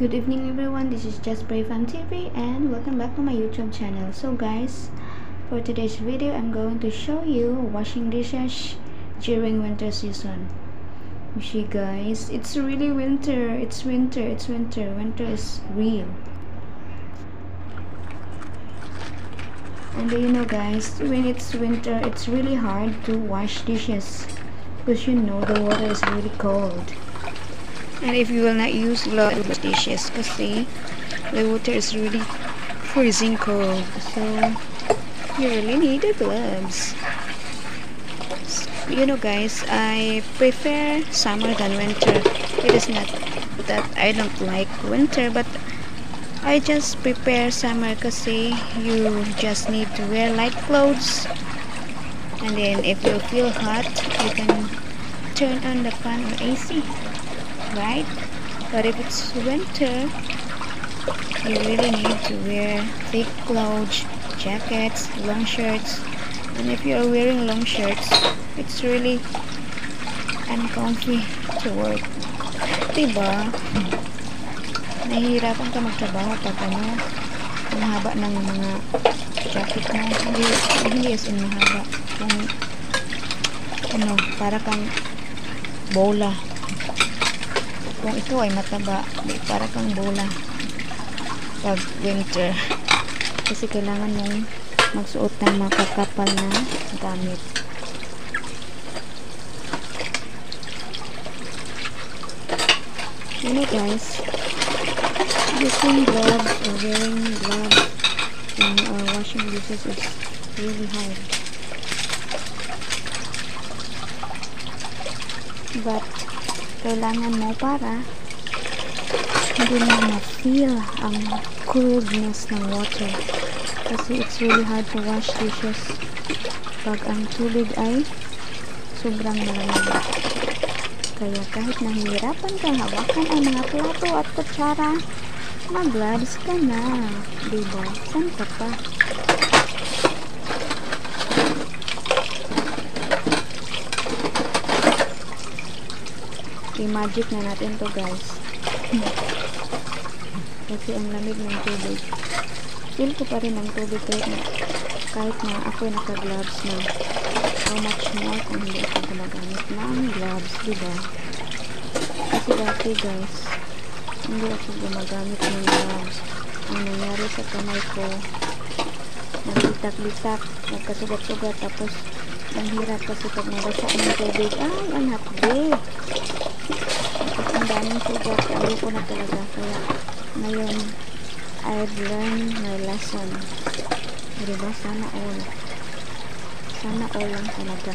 Good evening everyone, this is Just Brave Fam TV and welcome back to my YouTube channel. So guys, for today's video, I'm going to show you washing dishes during winter season. You see guys, it's really winter, it's winter, it's winter, winter is real. And you know guys, when it's winter, it's really hard to wash dishes because you know the water is really cold and if you will not use gloves with dishes kasi the water is really freezing cold so you really need the gloves. You know guys I prefer summer than winter. It is not that I don't like winter but I just prepare summer kasi you just need to wear light clothes. And then if you feel hot you can turn on the fan or AC right? But if it's winter you really need to wear thick clothes jackets long shirts. And if you're wearing long shirts it's really uncomfy to work. Diba nahihirapan ka magtrabaho pag ano mahaba ng mga jacket mo. Hindi, hindi as in mahaba. Kung ano para kang bola kung ito ay mataba para kang bola. Pag winter. Kasi kailangan mong magsuot ng makakapal na gamit. You know guys using gloves or wearing gloves. When you are washing dishes is really hard. But kailangan mo para hindi mo ma-feel ang coldness ng water kasi it's really hard to wash dishes pag ang tubig ay sobrang malamig kaya kahit nahihirapan kang hawakan ang mga plato at kutsara mag-gloves ka na diba? saan ka pa? I-magic na natin to guys. Kasi ang lamig ng tubig. Feel ko pa rin ang tubig kahit na, kahit na ako naka gloves na how much more kung hindi ako gumagamit ng gloves diba? Kasi dati guys hindi ako gumagamit ng gloves. Ang nangyari sa kamay ko naglitak-litak nagkasugat-sugat tapos ang hirap kasi pag nabasa ng tubig ay ang hapde ang daming sugat ayoko na talaga. Kaya ngayon I've learned my lesson. Diba sana all. Sana all lang talaga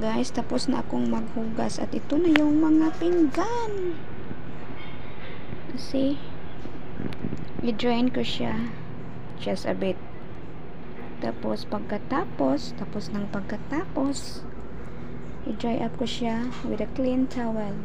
guys, tapos na akong maghugas at ito na yung mga pinggan. See? I-drain ko siya just a bit. Tapos pagkatapos, tapos ng pagkatapos, i-dry up ko siya with a clean towel.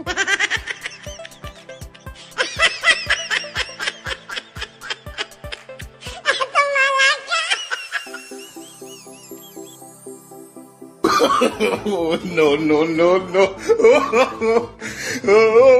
oh, no, no, no, no. Oh, oh, oh,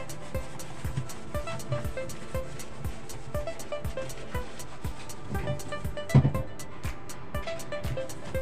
Thank you.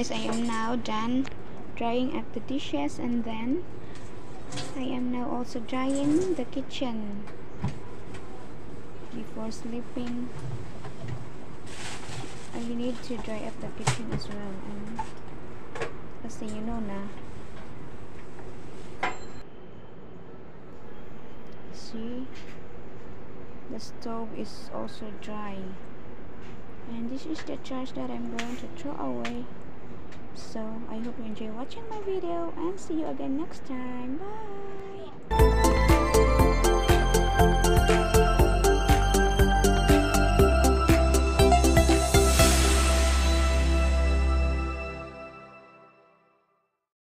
Guys I am now done drying up the dishes and then I am now also drying the kitchen before sleeping. And you need to dry up the kitchen as well and kasi you know na. See the stove is also dry. And this is the trash that I'm going to throw away so I hope you enjoy watching my video and see you again next time. Bye